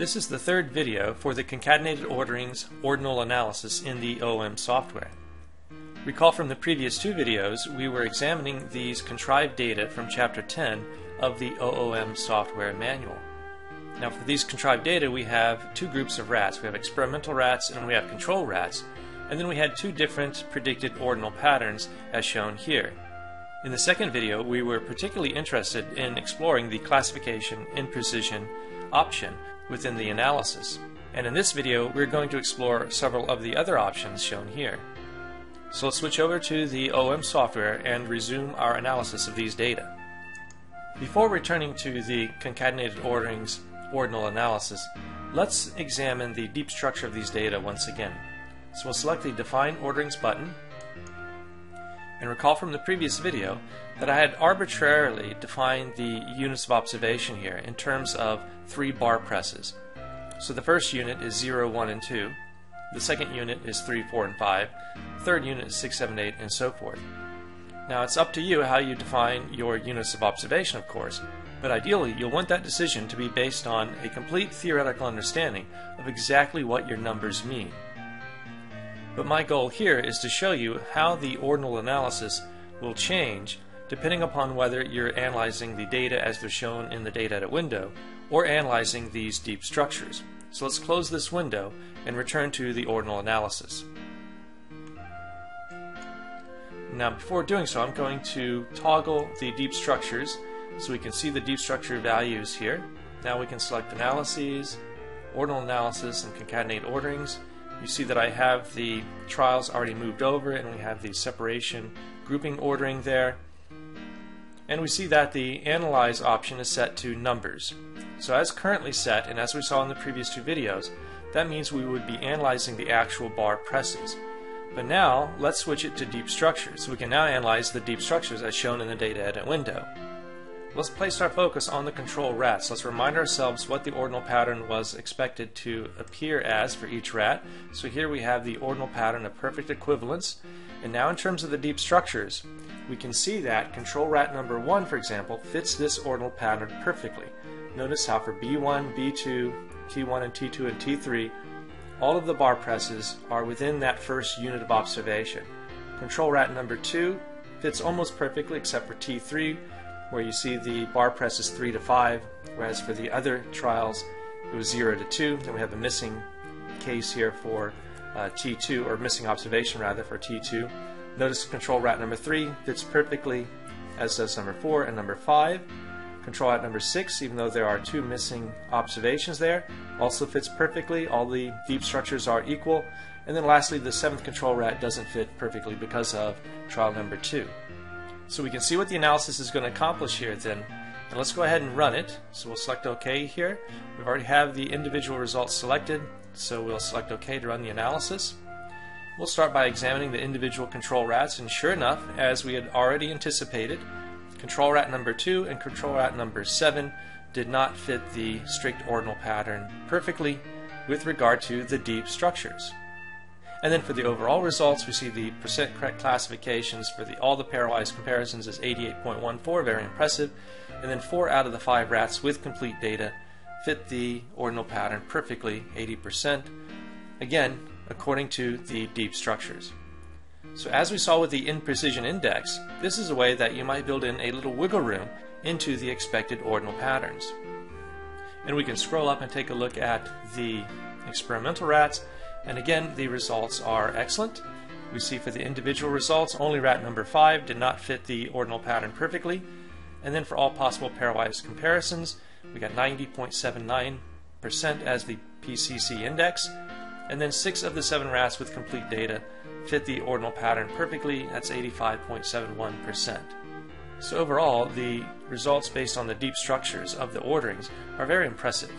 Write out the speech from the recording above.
This is the third video for the concatenated orderings ordinal analysis in the OOM software. Recall from the previous two videos, we were examining these contrived data from Chapter 10 of the OOM software manual. Now for these contrived data, we have two groups of rats. We have experimental rats and we have control rats. And then we had two different predicted ordinal patterns as shown here. In the second video, we were particularly interested in exploring the classification imprecision option within the analysis. And in this video, we're going to explore several of the other options shown here. So let's switch over to the OOM software and resume our analysis of these data. Before returning to the concatenated orderings ordinal analysis, let's examine the deep structure of these data once again. So we'll select the Define Orderings button and recall from the previous video that I had arbitrarily defined the units of observation here in terms of three bar presses. So the first unit is 0, 1, and 2. The second unit is 3, 4, and 5. The third unit is 6, 7, 8, and so forth. Now it's up to you how you define your units of observation, of course, but ideally you'll want that decision to be based on a complete theoretical understanding of exactly what your numbers mean. But my goal here is to show you how the ordinal analysis will change depending upon whether you're analyzing the data as they're shown in the data edit window or analyzing these deep structures. So let's close this window and return to the ordinal analysis. Now before doing so I'm going to toggle the deep structures so we can see the deep structure values here. Now we can select analyses, ordinal analysis, and concatenate orderings you see that I have the trials already moved over and we have the separation grouping ordering there. And we see that the Analyze option is set to numbers. So as currently set, and as we saw in the previous two videos, that means we would be analyzing the actual bar presses. But now, let's switch it to deep structures. So we can now analyze the deep structures as shown in the data edit window. Let's place our focus on the control rats. Let's remind ourselves what the ordinal pattern was expected to appear as for each rat. So here we have the ordinal pattern of perfect equivalence. And now in terms of the deep structures, we can see that control rat number 1, for example, fits this ordinal pattern perfectly. Notice how for B1, B2, T1 and T2 and T3, all of the bar presses are within that first unit of observation. Control rat number 2 fits almost perfectly except for T3, where you see the bar press is 3 to 5, whereas for the other trials it was 0 to 2. Then we have a missing case here for uh, T2, or missing observation rather for T2. Notice control rat number 3 fits perfectly, as does number 4 and number 5. Control rat number 6, even though there are two missing observations there, also fits perfectly. All the deep structures are equal. And then lastly, the seventh control rat doesn't fit perfectly because of trial number 2. So we can see what the analysis is going to accomplish here then. And let's go ahead and run it. So we'll select OK here. We already have the individual results selected, so we'll select OK to run the analysis. We'll start by examining the individual control rats, and sure enough, as we had already anticipated, control rat number 2 and control rat number 7 did not fit the strict ordinal pattern perfectly with regard to the deep structures. And then for the overall results, we see the percent correct classifications for the, all the pairwise comparisons is 88.14, very impressive. And then four out of the five rats with complete data fit the ordinal pattern perfectly, 80%. Again, according to the deep structures. So as we saw with the imprecision index, this is a way that you might build in a little wiggle room into the expected ordinal patterns. And we can scroll up and take a look at the experimental rats and again, the results are excellent. We see for the individual results, only rat number 5 did not fit the ordinal pattern perfectly. And then for all possible pairwise comparisons, we got 90.79% as the PCC index. And then 6 of the 7 rats with complete data fit the ordinal pattern perfectly. That's 85.71%. So overall, the results based on the deep structures of the orderings are very impressive.